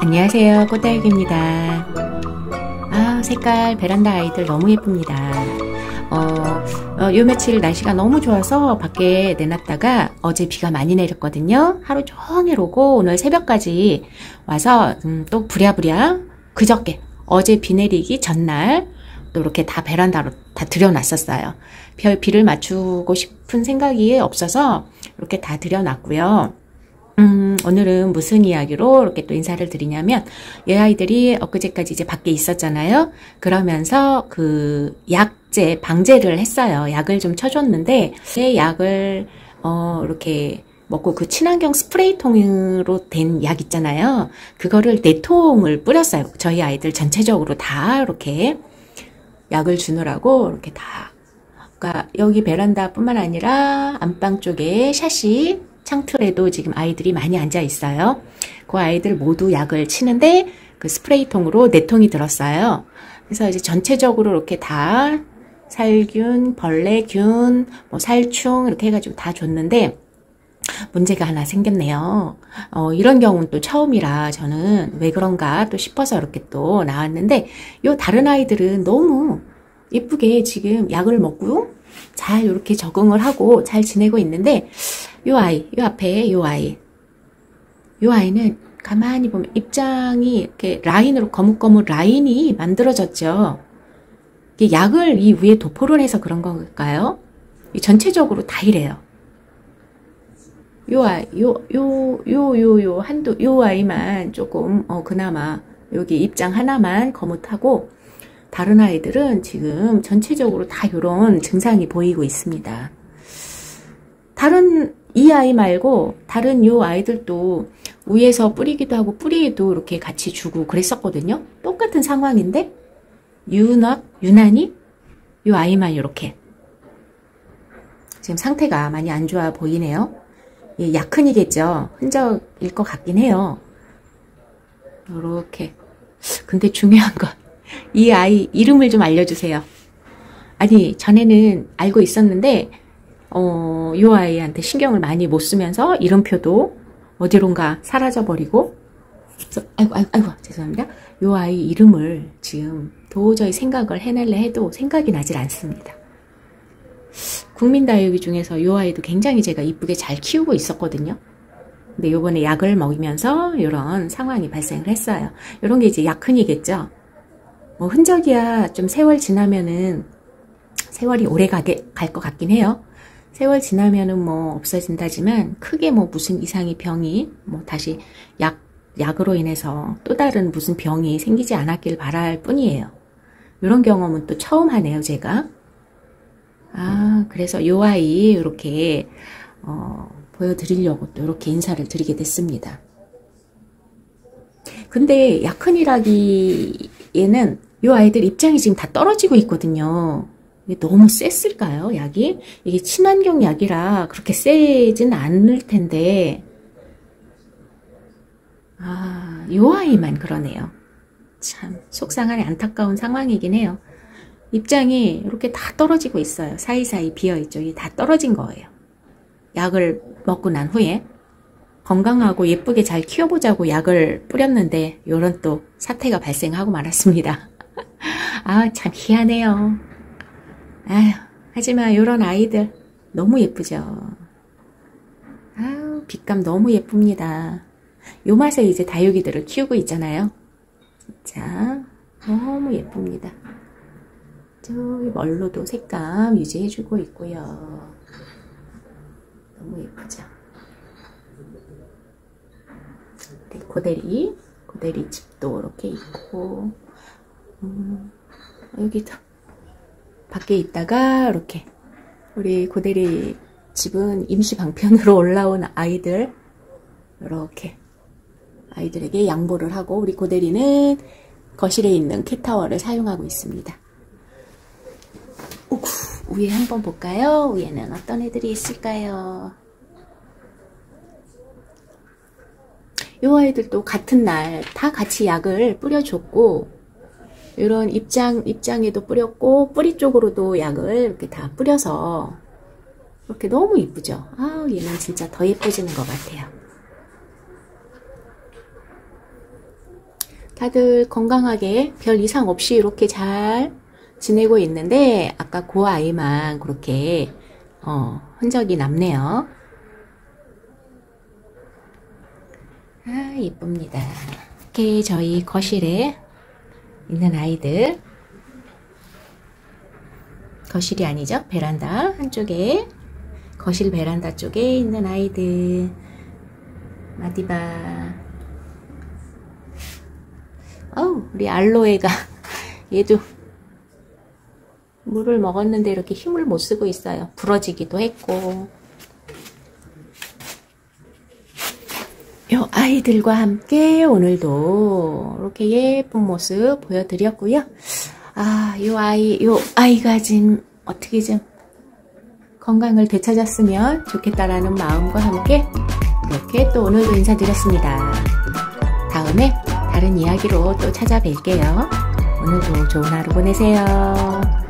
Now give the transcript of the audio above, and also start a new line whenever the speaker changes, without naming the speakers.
안녕하세요. 꽃다육입니다. 아 색깔 베란다 아이들 너무 예쁩니다. 어, 어, 요 며칠 날씨가 너무 좋아서 밖에 내놨다가 어제 비가 많이 내렸거든요. 하루 종일 오고 오늘 새벽까지 와서 음, 또 부랴부랴 그저께 어제 비 내리기 전날 또 이렇게 다 베란다로 다 들여놨었어요 비를 맞추고 싶은 생각이 없어서 이렇게 다 들여놨고요 음, 오늘은 무슨 이야기로 이렇게 또 인사를 드리냐면, 얘 아이들이 엊그제까지 이제 밖에 있었잖아요. 그러면서 그 약제, 방제를 했어요. 약을 좀 쳐줬는데, 그 약을, 어, 이렇게 먹고 그 친환경 스프레이통으로 된 약 있잖아요. 그거를 네 통을 뿌렸어요. 저희 아이들 전체적으로 다 이렇게 약을 주느라고 이렇게 다. 그러니까 여기 베란다 뿐만 아니라 안방 쪽에 샤시, 창틀에도 지금 아이들이 많이 앉아 있어요. 그 아이들 모두 약을 치는데 그 스프레이통으로 네 통이 들었어요. 그래서 이제 전체적으로 이렇게 다 살균, 벌레균, 뭐 살충 이렇게 해가지고 다 줬는데 문제가 하나 생겼네요. 어, 이런 경우는 또 처음이라 저는 왜 그런가 또 싶어서 이렇게 또 나왔는데 요 다른 아이들은 너무 예쁘게 지금 약을 먹고 잘 이렇게 적응을 하고 잘 지내고 있는데 요 아이, 요 앞에 요 아이. 요 아이는 가만히 보면 입장이 이렇게 라인으로 거뭇거뭇 라인이 만들어졌죠. 약을 이 위에 도포를 해서 그런 걸까요? 전체적으로 다 이래요. 요 아이, 요, 요, 요, 한두, 요 아이만 조금, 어, 그나마, 여기 입장 하나만 거뭇하고, 다른 아이들은 지금 전체적으로 다 이런 증상이 보이고 있습니다. 다른 이 아이 말고 다른 요 아이들도 위에서 뿌리기도 하고 뿌리에도 이렇게 같이 주고 그랬었거든요. 똑같은 상황인데 유나 유난히 요 아이만 이렇게 지금 상태가 많이 안 좋아 보이네요. 예, 약흔이겠죠. 흔적일 것 같긴 해요. 이렇게 근데 중요한 건 이 아이 이름을 좀 알려주세요. 아니 전에는 알고 있었는데 어, 이 아이한테 신경을 많이 못 쓰면서 이름표도 어디론가 사라져버리고 아이고, 아이고, 아이고, 죄송합니다. 이 아이 이름을 지금 도저히 생각을 해낼래 해도 생각이 나질 않습니다. 국민 다육이 중에서 이 아이도 굉장히 제가 이쁘게 잘 키우고 있었거든요. 근데 요번에 약을 먹이면서 이런 상황이 발생을 했어요. 이런 게 이제 약흔이겠죠. 뭐 흔적이야 좀 세월 지나면은 세월이 오래 가게 갈 것 같긴 해요. 세월 지나면은 뭐 없어진다지만 크게 뭐 무슨 이상이 병이 뭐 다시 약 약으로 인해서 또 다른 무슨 병이 생기지 않았길 바랄 뿐이에요. 이런 경험은 또 처음 하네요, 제가. 아, 그래서 요 아이 이렇게 어, 보여드리려고 또 이렇게 인사를 드리게 됐습니다. 근데 약흔이라기에는 요 아이들 입장이 지금 다 떨어지고 있거든요. 너무 셌을까요, 약이? 이게 친환경 약이라 그렇게 세진 않을 텐데, 아, 요 아이만 그러네요. 참, 속상하네 안타까운 상황이긴 해요. 입장이 이렇게 다 떨어지고 있어요. 사이사이 비어있죠. 이게 다 떨어진 거예요. 약을 먹고 난 후에 건강하고 예쁘게 잘 키워보자고 약을 뿌렸는데 요런 또 사태가 발생하고 말았습니다. 아, 참 희한해요. 아휴, 하지만 이런 아이들 너무 예쁘죠. 아유, 빛감 너무 예쁩니다. 요 맛에 이제 다육이들을 키우고 있잖아요. 자, 너무 예쁩니다. 저기 멀로도 색감 유지해주고 있고요. 너무 예쁘죠. 네, 고대리, 고대리 집도 이렇게 있고, 음, 여기도 밖에 있다가 이렇게 우리 고대리 집은 임시 방편으로 올라온 아이들 이렇게 아이들에게 양보를 하고 우리 고대리는 거실에 있는 캣타워를 사용하고 있습니다. 오구, 위에 한번 볼까요? 위에는 어떤 애들이 있을까요? 이 아이들도 같은 날 다 같이 약을 뿌려줬고 이런 입장, 입장에도 뿌렸고 뿌리 쪽으로도 약을 이렇게 다 뿌려서 이렇게 너무 이쁘죠? 아 얘는 진짜 더 예뻐지는 것 같아요. 다들 건강하게 별 이상 없이 이렇게 잘 지내고 있는데 아까 그 아이만 그렇게 어, 흔적이 남네요. 아 예쁩니다. 이렇게 저희 거실에 있는 아이들. 거실이 아니죠? 베란다 한쪽에. 거실 베란다 쪽에 있는 아이들. 마디바. 어우 우리 알로에가 얘도 물을 먹었는데 이렇게 힘을 못 쓰고 있어요 부러지기도 했고 요 아이들과 함께 오늘도 이렇게 예쁜 모습 보여드렸고요 아, 요 아이, 요 아이가 좀 어떻게 좀 건강을 되찾았으면 좋겠다라는 마음과 함께 이렇게 또 오늘도 인사드렸습니다. 다음에 다른 이야기로 또 찾아뵐게요. 오늘도 좋은 하루 보내세요.